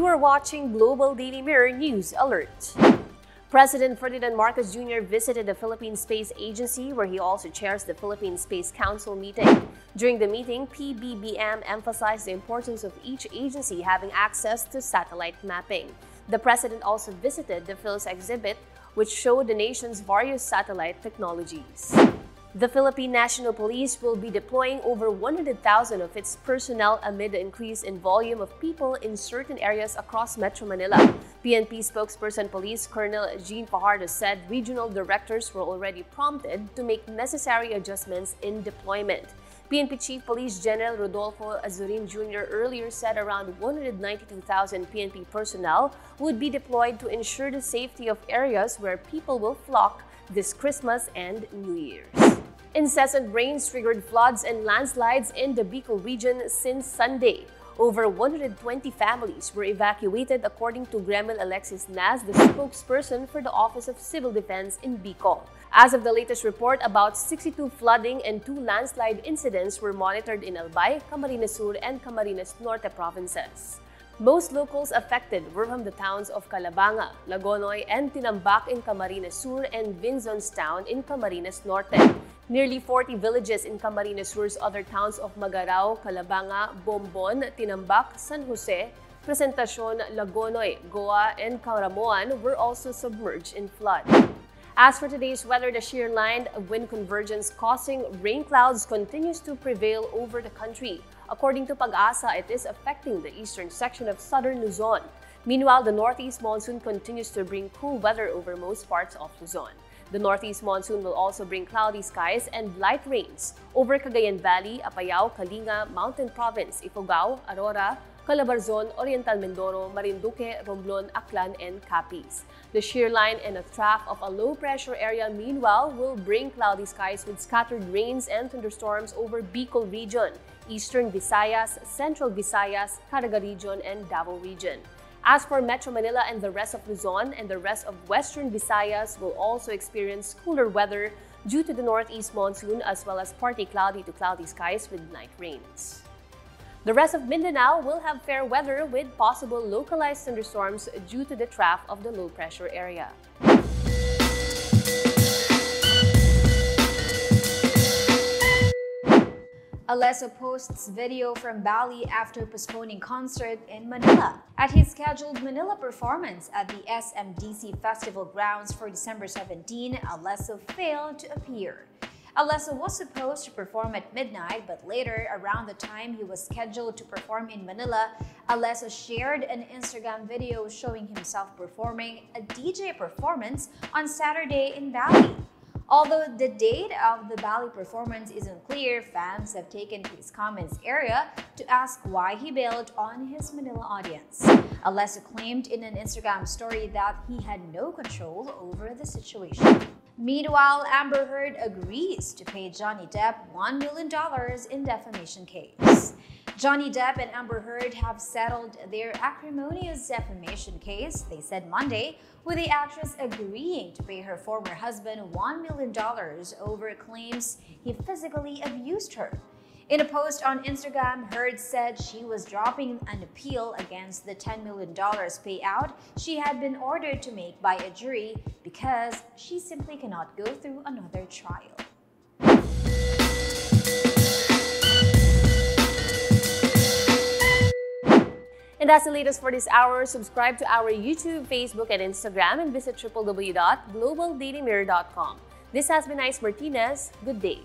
are watching Global Daily Mirror News Alert. President Ferdinand Marcos Jr. visited the Philippine Space Agency where he also chairs the Philippine Space Council meeting. During the meeting, PBBM emphasized the importance of each agency having access to satellite mapping. The president also visited the PhilSA exhibit, which showed the nation's various satellite technologies. The Philippine National Police will be deploying over 100,000 of its personnel amid the increase in volume of people in certain areas across Metro Manila. PNP spokesperson Police Colonel Jean Fajardo said regional directors were already prompted to make necessary adjustments in deployment. PNP Chief Police General Rodolfo Azurin Jr. earlier said around 192,000 PNP personnel would be deployed to ensure the safety of areas where people will flock this Christmas and New Year's. Incessant rains triggered floods and landslides in the Bicol region since Sunday. Over 120 families were evacuated according to Gremil Alexis Naz, the spokesperson for the Office of Civil Defense in Bicol. As of the latest report, about 62 flooding and two landslide incidents were monitored in Albay, Camarines Sur, and Camarines Norte provinces. Most locals affected were from the towns of Calabanga, Lagonoy, and Tinambac in Camarines Sur and Vinzons town in Camarines Norte. Nearly 40 villages in Camarines Sur's other towns of Magarao, Calabanga, Bombon, Tinambac, San Jose, Presentacion, Lagonoy, Goa, and Caramoan were also submerged in flood. As for today's weather, the shear line of wind convergence causing rain clouds continues to prevail over the country. According to Pag-asa, it is affecting the eastern section of southern Luzon. Meanwhile, the northeast monsoon continues to bring cool weather over most parts of Luzon. The northeast monsoon will also bring cloudy skies and light rains over Cagayan Valley, Apayao, Kalinga, Mountain Province, Ifugao, Aurora, Calabarzon, Oriental Mindoro, Marinduque, Romblon, Aklan, and Capiz. The shear line and a trough of a low-pressure area, meanwhile, will bring cloudy skies with scattered rains and thunderstorms over Bicol region Eastern Visayas, Central Visayas, Caraga region, and Davao region. As for Metro Manila and the rest of Luzon and the rest of Western Visayas will also experience cooler weather due to the northeast monsoon as well as partly cloudy to cloudy skies with night rains. The rest of Mindanao will have fair weather with possible localized thunderstorms due to the trough of the low pressure area. Alesso posts video from Bali after postponing concert in Manila. At his scheduled Manila performance at the SMDC Festival grounds for December 17, Alesso failed to appear. Alesso was supposed to perform at midnight, but later, around the time he was scheduled to perform in Manila, Alesso shared an Instagram video showing himself performing a DJ performance on Saturday in Bali. Although the date of the Bali performance isn't clear, fans have taken his comments area to ask why he bailed on his Manila audience. Alesso claimed in an Instagram story that he had no control over the situation. Meanwhile, Amber Heard agrees to pay Johnny Depp $1 million in defamation case. Johnny Depp and Amber Heard have settled their acrimonious defamation case, they said Monday, with the actress agreeing to pay her former husband $1 million over claims he physically abused her. In a post on Instagram, Heard said she was dropping an appeal against the $10 million payout she had been ordered to make by a jury because she simply cannot go through another trial. That's the latest for this hour. Subscribe to our YouTube, Facebook, and Instagram and visit www.globaldailymirror.com. This has been Ice Martinez. Good day.